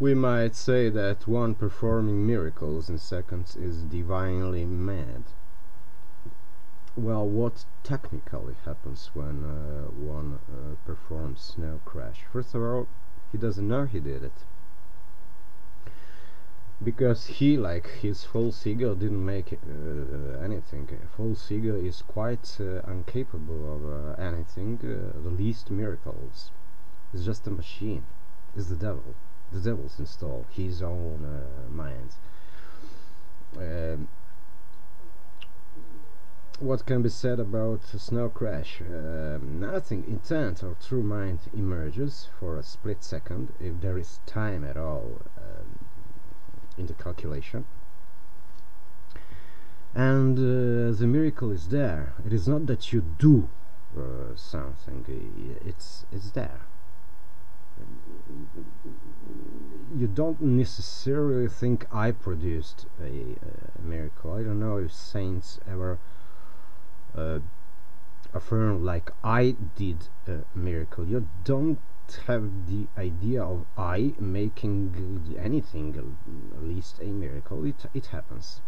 We might say that one performing miracles in seconds is divinely mad. Well, what technically happens when uh, one uh, performs snow crash? First of all, he doesn't know he did it. Because he, like his false ego, didn't make uh, anything. False ego is quite uh, incapable of uh, anything, uh, the least miracles. It's just a machine. It's the devil. The devil's installed his own uh, mind. Um, what can be said about snow crash? Um, nothing intent or true mind emerges for a split second, if there is time at all um, in the calculation. And uh, the miracle is there. It is not that you do uh, something; it's it's there. You don't necessarily think I produced a, a miracle. I don't know if saints ever uh, affirm like I did a miracle. You don't have the idea of I making anything, at least a miracle. It it happens.